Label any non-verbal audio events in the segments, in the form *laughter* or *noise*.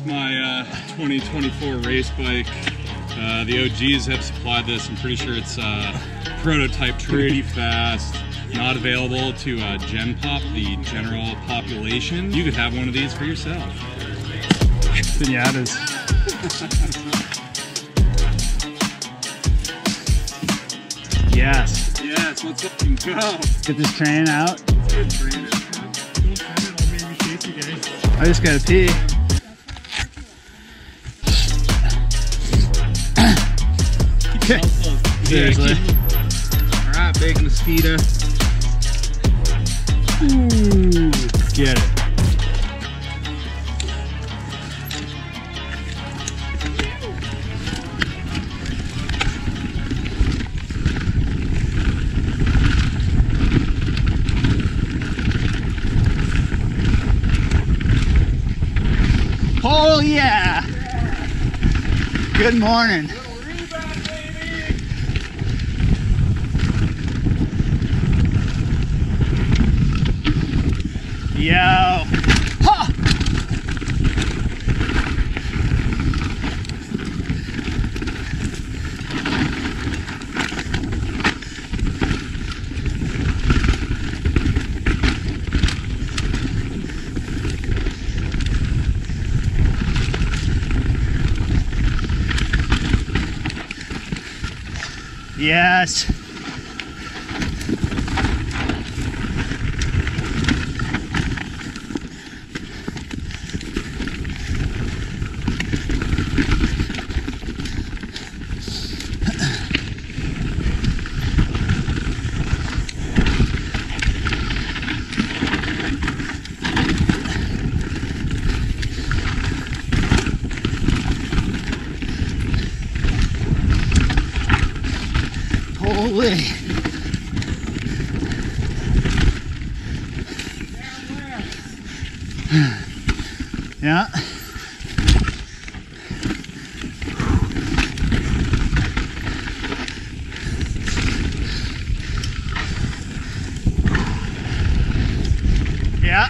It's my uh, 2024 race bike. Uh, the OGs have supplied this. I'm pretty sure it's uh, prototype pretty *laughs* fast. Not available to uh, Gen Pop, the general population. You could have one of these for yourself. Pinatas. *laughs* yes. Yes, let's fucking go. Get this train out. Good train it, man. Don't find it, I'll maybe chase you guys. I just gotta pee. Seriously. All right, big mosquito. Ooh, get it. Oh yeah! Good morning. Yo! Ha! Yes. Holy. Yeah. Yeah.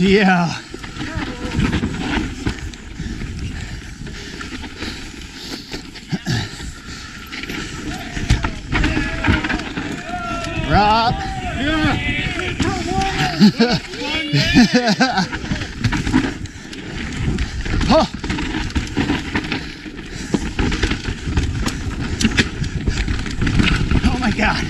Yeah. Rob. oh. *laughs* oh my God.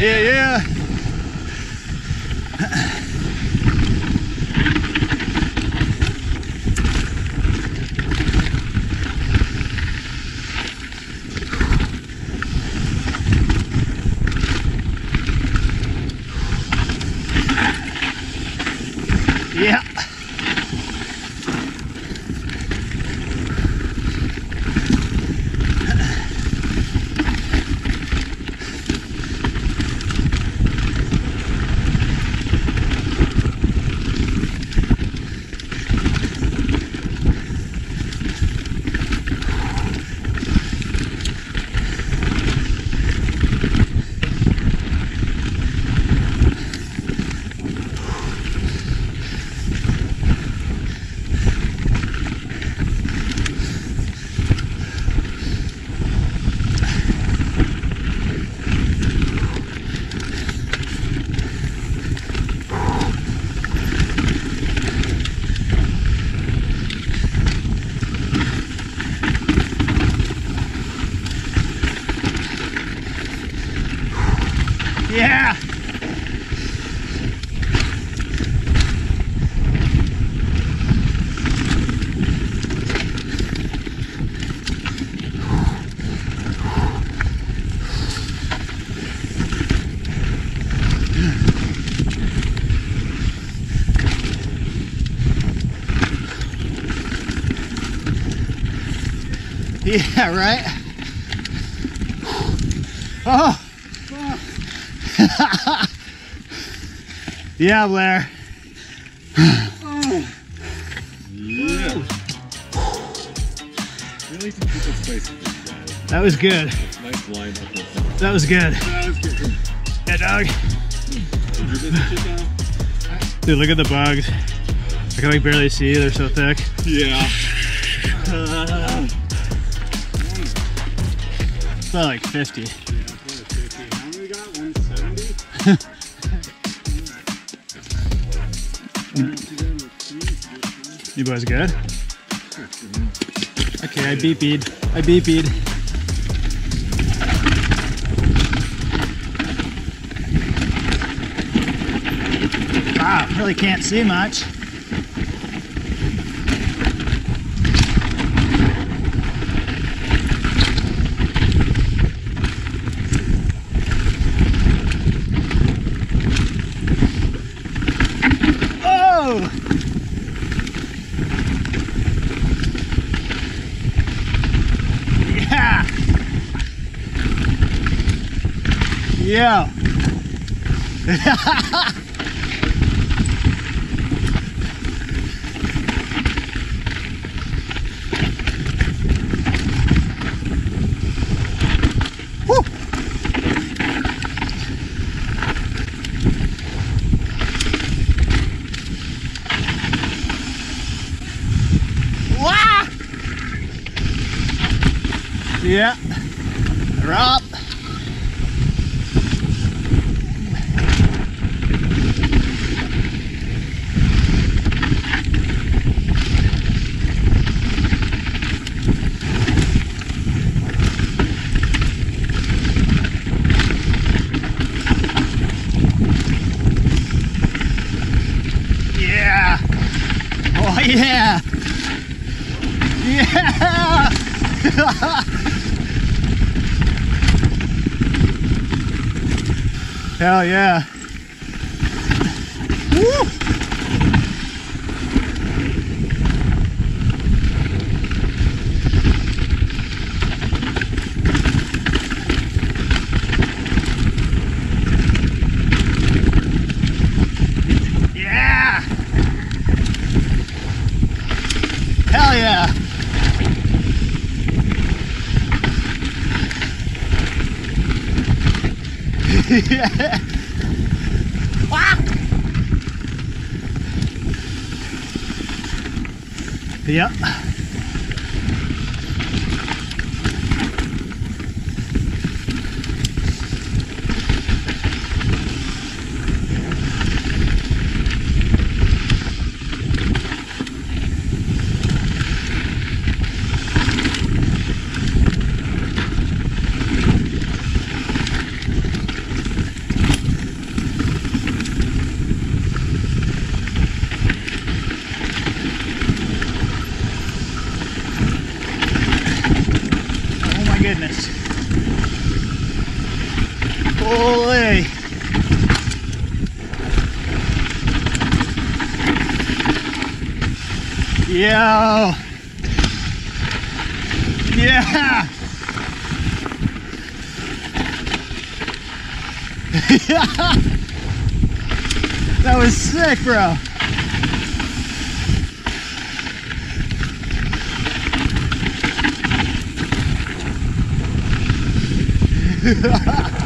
Yeah, yeah. Yeah, right? Oh! *laughs* yeah, Blair. Yeah. Really to keep it spicy, guys. That was good. Nice line up That was good. That was good. Yeah, dog. Did you visit it now? Dude, look at the bugs. I can like barely see. They're so thick. Yeah. *laughs* It's about like 50. How many got? 170? You boys good? Okay, I beepied. I beepied. Wow, really can't see much. Oh! Yeah. Yeah. Yeah. Drop. Yeah. Oh yeah. Yeah. *laughs* Hell yeah. Woo! Yeah! Hell yeah! yeah. Ah! *laughs* Yep. Oh my goodness. Holy. Yo. Yeah. *laughs* that was sick, bro. Oh, *laughs*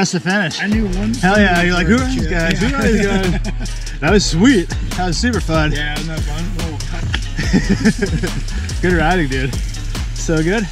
that's the finish. I knew one. Hell yeah, you're like, who are these Yeah. guys? Who are these guys? *laughs* That was sweet. That was super fun. Yeah, isn't that fun? Cut. *laughs* Good riding, dude. So good.